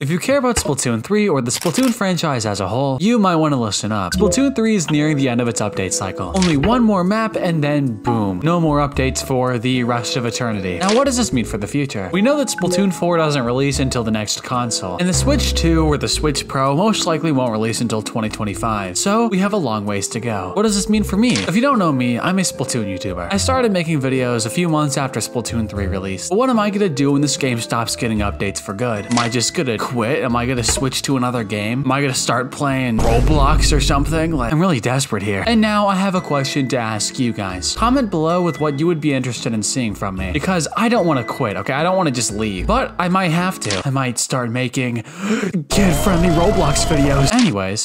If you care about Splatoon 3 or the Splatoon franchise as a whole, you might want to listen up. Splatoon 3 is nearing the end of its update cycle. Only one more map and then boom, no more updates for the rest of eternity. Now what does this mean for the future? We know that Splatoon 4 doesn't release until the next console, and the Switch 2 or the Switch Pro most likely won't release until 2025, so we have a long ways to go. What does this mean for me? If you don't know me, I'm a Splatoon YouTuber. I started making videos a few months after Splatoon 3 released. But what am I gonna do when this game stops getting updates for good? Am I just gonna quit? Am I gonna switch to another game? Am I gonna start playing Roblox or something? Like, I'm really desperate here. And now I have a question to ask you guys. Comment below with what you would be interested in seeing from me. Because I don't wanna quit, okay? I don't wanna just leave. But I might have to. I might start making kid-friendly Roblox videos. Anyways,